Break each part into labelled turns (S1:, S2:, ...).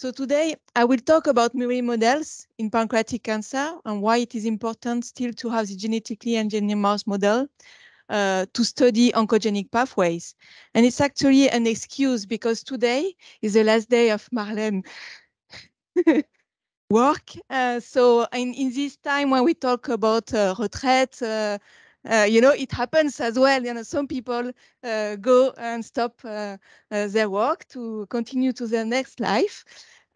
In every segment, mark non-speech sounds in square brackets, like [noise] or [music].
S1: So today I will talk about murine models in pancreatic cancer and why it is important still to have the genetically engineered mouse model uh, to study oncogenic pathways. And it's actually an excuse because today is the last day of Marlene [laughs] work. Uh, so in, in this time when we talk about uh, retraite, uh, you know, it happens as well. You know, some people uh, go and stop uh, uh their work to continue to their next life.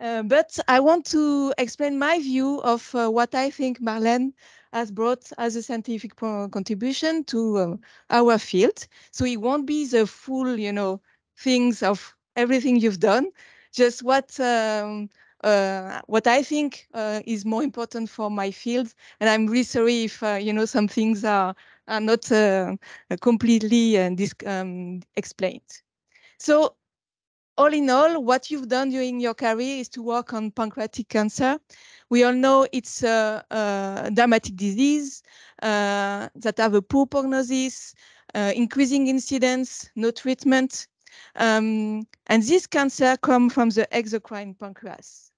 S1: Uh, but I want to explain my view of what I think Marlene has brought as a scientific contribution to our field. So it won't be the full, you know, things of everything you've done, just what um, uh, what I think uh, is more important for my field. And I'm really sorry if, uh, you know, some things are, are not uh, completely uh, um, explained. So all in all, what you've done during your career is to work on pancreatic cancer. We all know it's a, a dramatic disease uh, that have a poor prognosis, increasing incidence, no treatment, um, and this cancer come from the exocrine pancreas.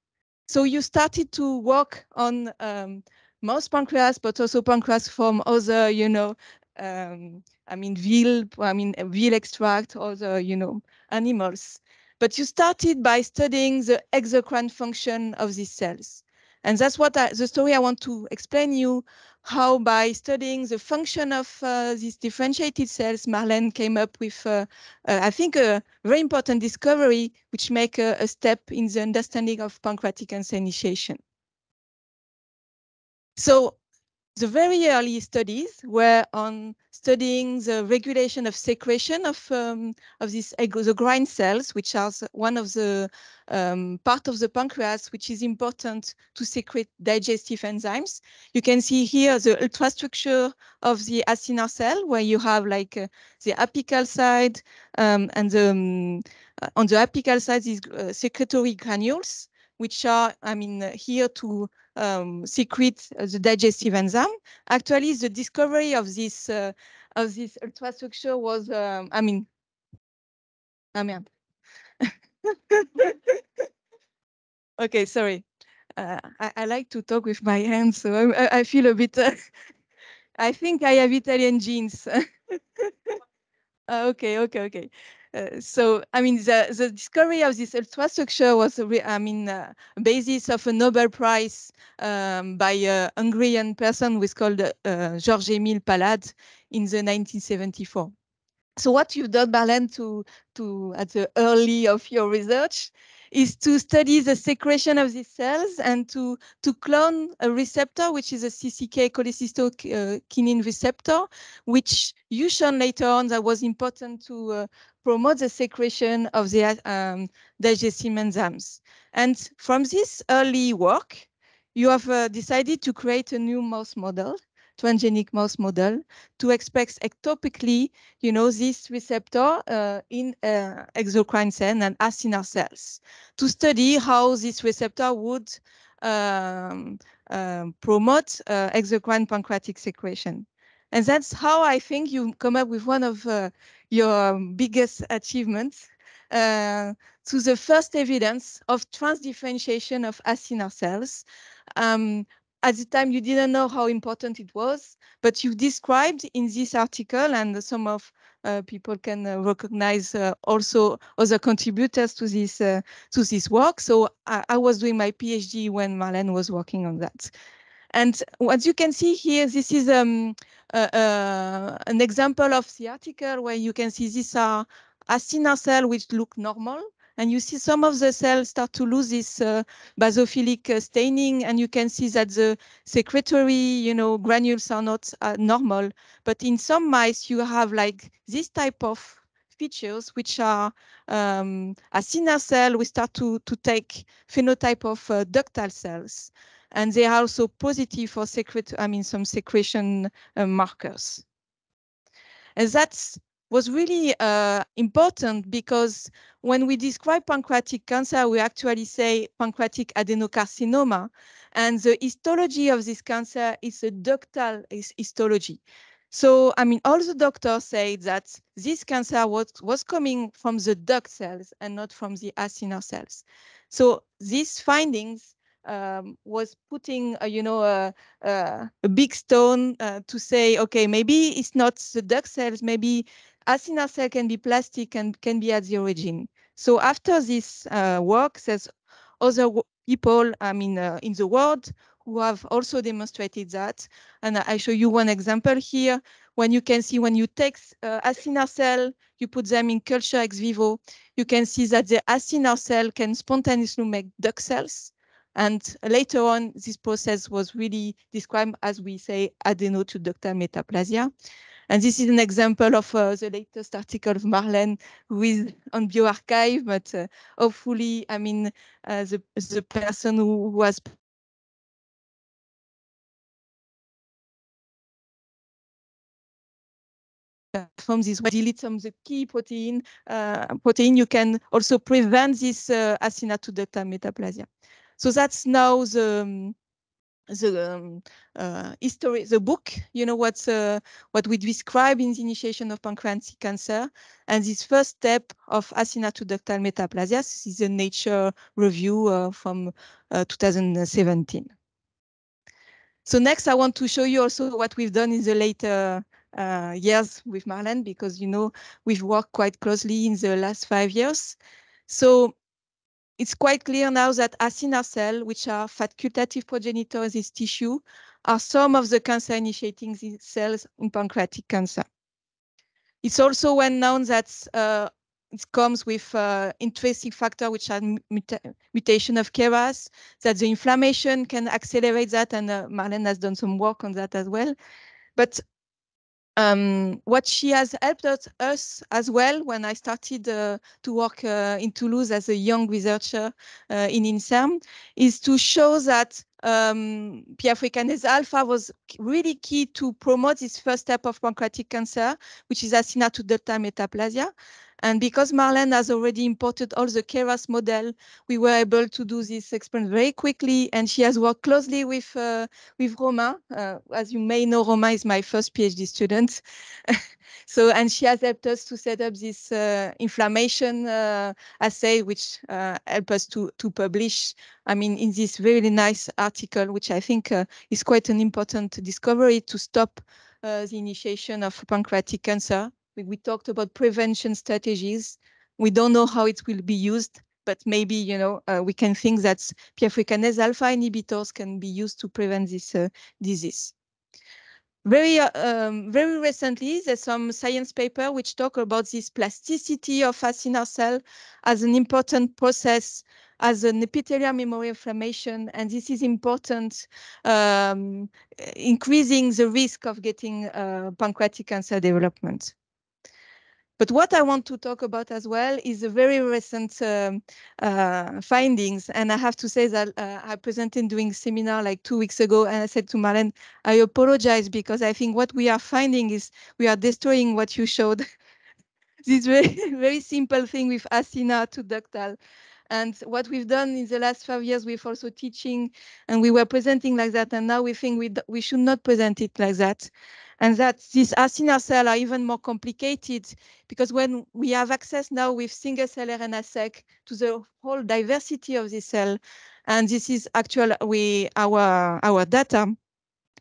S1: So you started to work on um, mouse pancreas, but also pancreas from other, you know, um, I mean, veal, I mean, veal extract, other, you know, animals. But you started by studying the exocrine function of these cells. And that's what I, the story I want to explain you how by studying the function of uh, these differentiated cells, Marlene came up with, uh, uh, I think, a very important discovery, which make a, a step in the understanding of pancreatic cancer initiation. So the very early studies were on studying the regulation of secretion of um, of these exocrine cells, which are one of the um, part of the pancreas which is important to secrete digestive enzymes. You can see here the ultrastructure of the acinar cell, where you have like uh, the apical side um, and the, um, uh, on the apical side these uh, secretory granules, which are, I mean, uh, here to um, secrete the digestive enzyme. Actually, the discovery of this uh, of this ultrastructure was, um, I mean, I mean, [laughs] okay, sorry. Uh, I, I, like to talk with my hands, so I, I feel a bit. Uh, [laughs] I think I have Italian genes. [laughs] okay, okay, okay. Uh, so, I mean, the, the discovery of this ultrastructure was, I mean, uh, basis of a Nobel Prize um, by a Hungarian person who is called uh, Georges-Émile Palade in the 1974. So what you've done, Marlene, to, to at the early of your research is to study the secretion of these cells and to, to clone a receptor, which is a CCK cholecystokinin receptor, which you shown later on that was important to uh, promote the secretion of the um, digestive enzymes. And from this early work, you have uh, decided to create a new mouse model transgenic mouse model to express ectopically, you know, this receptor uh, in uh, exocrine cell and acinar cells to study how this receptor would um, um, promote uh, exocrine pancreatic secretion. And that's how I think you come up with one of uh, your biggest achievements uh, to the first evidence of transdifferentiation of acinar cells um, at the time you didn't know how important it was, but you described in this article, and some of uh, people can uh, recognize uh, also other contributors to this uh, to this work. So I, I, was doing my PhD when Marlene was working on that. And as you can see here, this is um, an example of the article where you can see these are acinar cells which look normal and you see some of the cells start to lose this uh, basophilic uh, staining, and you can see that the secretory, you know, granules are not uh, normal. But in some mice, you have like this type of features, which are um, acinar cell, we start to, to take phenotype of uh, ductal cells. And they are also positive for secret, I mean, some secretion uh, markers. And that was really uh, important because when we describe pancreatic cancer, we actually say pancreatic adenocarcinoma. And the histology of this cancer is a ductal histology. So, I mean, all the doctors say that this cancer was, was coming from the duct cells and not from the acinar cells. So these findings um, was putting, uh, you know, a, a, big stone uh, to say, okay, maybe it's not the duct cells, maybe acinar cell can be plastic and can be at the origin. So after this uh, work, there's other people, I mean, uh, in the world who have also demonstrated that. And I show you one example here, when you can see when you take uh, acinar cell, you put them in culture ex vivo, you can see that the acinar cell can spontaneously make duct cells. And later on, this process was really described as we say adeno to ductal metaplasia. And this is an example of uh, the latest article of Marlene is on bioRxiv, but uh, hopefully, I mean, uh, the, the person who, has from this delete some of the key protein uh, protein you can also prevent this uh, to ductal metaplasia so that's now the um, the um, uh, history, the book, you know, what's uh, what we describe in the initiation of pancreatic cancer. And this first step of acinar to ductal metaplasia is a Nature review uh, from uh, 2017. So next, I want to show you also what we've done in the later uh, years with Marlene, because, you know, we've worked quite closely in the last five years. So it's quite clear now that acinar cells, which are facultative progenitors in this tissue, are some of the cancer-initiating cells in pancreatic cancer. It's also well known that uh, it comes with uh, intrinsic factor, which are muta mutation of KRAS, that the inflammation can accelerate that, and uh, Marlene has done some work on that as well. But um, what she has helped us, as well when I started uh, to work uh, in Toulouse as a young researcher uh, in INSERM is to show that um, PI3 alpha was really key to promote this first step of pancreatic cancer, which is acinar to ductal metaplasia. And because Marlene has already imported all the KRAS model, we were able to do this experiment very quickly. And she has worked closely with uh, with Romain. Uh, as you may know, Romain is my first PhD student. [laughs] so, and she has helped us to set up this uh, inflammation uh, assay, which uh, helped us to to publish. I mean, in this really nice article, which I think uh, is quite an important discovery to stop the initiation of pancreatic cancer we, we talked about prevention strategies. We don't know how it will be used, but maybe you know uh, we can think that PI3 alpha inhibitors can be used to prevent this uh, disease. Very, uh, um, very recently, there's some science paper which talk about this plasticity of acinar cell as an important process, as an epithelial memory inflammation, and this is important, um, increasing the risk of getting uh, pancreatic cancer development. But what I want to talk about as well is a very recent um, uh, findings. And I have to say that uh, I presented doing seminar like two weeks ago, and I said to Marlene, I apologize because I think what we are finding is we are destroying what you showed. [laughs] this very, [laughs] very simple thing with acinar to ductal. And what we've done in the last five years, we've also teaching and we were presenting like that. And now we think we, we should not present it like that and that these acinar cells are even more complicated because when we have access now with single cell RNA-seq to the whole diversity of the cell, and this is actual we our our data,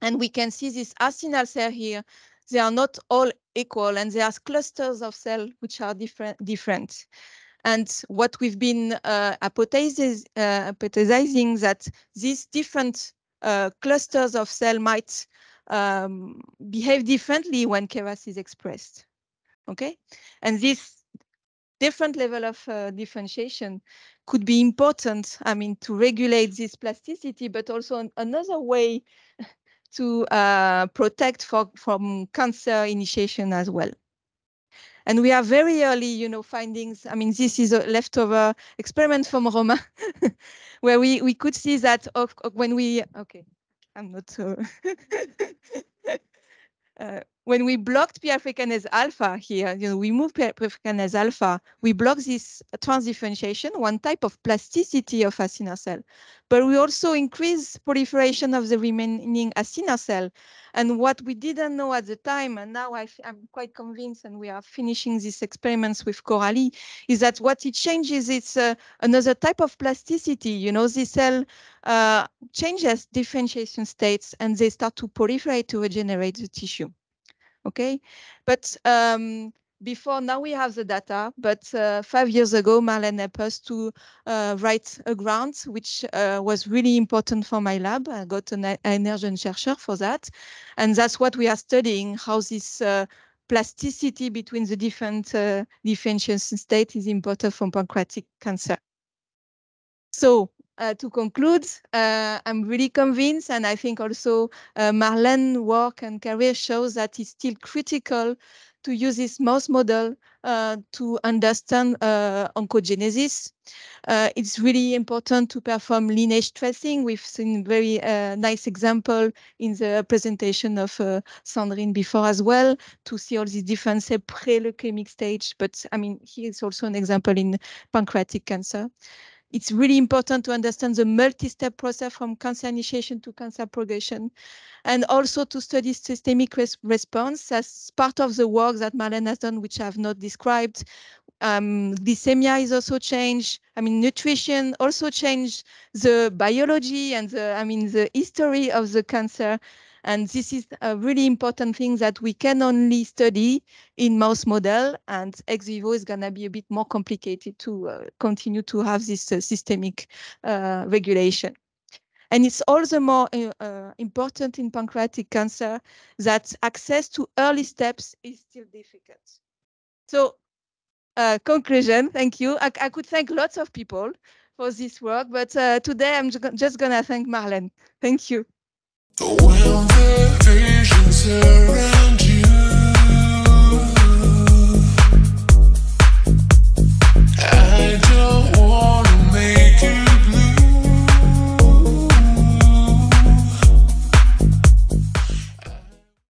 S1: and we can see this acinar cell here. They are not all equal, and there are clusters of cells which are different. different. And what we've been uh, hypothesizing, uh, hypothesizing that these different uh, clusters of cell might um, behave differently when KRAS is expressed. Okay, and this different level of uh, differentiation could be important. I mean, to regulate this plasticity, but also another way [laughs] to uh, protect for, from cancer initiation as well. And we have very early, you know, findings. I mean, this is a leftover experiment from Roma, [laughs] where we, we could see that of, of when we, okay, I'm not so. [laughs] uh, when we blocked PI3Kinase alpha here, you know, we move PI3Kinase alpha, we block this transdifferentiation, one type of plasticity of acinar cell, but we also increase proliferation of the remaining acinar cell. And what we didn't know at the time, and now I, am quite convinced, and we are finishing these experiments with Coralie, is that what it changes is uh, another type of plasticity. You know, the cell uh, changes differentiation states and they start to proliferate to regenerate the tissue okay? But um, before now we have the data, but uh, five years ago, Marlene helped us to uh, write a grant, which uh, was really important for my lab. I got an ANR Jeune Chercheur for that. And that's what we are studying, how this uh, plasticity between the different uh, differentiation states is important for pancreatic cancer. So uh, to conclude, uh, I'm really convinced, and I think also uh, Marlene's work and career shows that it's still critical to use this mouse model uh, to understand uh, oncogenesis. Uh, it's really important to perform lineage tracing. We've seen very nice example in the presentation of Sandrine before as well to see all these different pre-leukemic stage. But I mean, here is also an example in pancreatic cancer it's really important to understand the multi-step process from cancer initiation to cancer progression, and also to study systemic res response as part of the work that Marlene has done, which I have not described. Um, glycemia is also changed. I mean, nutrition also changed the biology and the, I mean, the history of the cancer. And this is a really important thing that we can only study in mouse model and ex vivo is going to be a bit more complicated to uh, continue to have this uh, systemic uh, regulation. And it's all the more uh, uh, important in pancreatic cancer that access to early steps is still difficult. So uh, conclusion, thank you. I, I, could thank lots of people for this work, but today I'm just going to thank Marlene. Thank you. When the visions around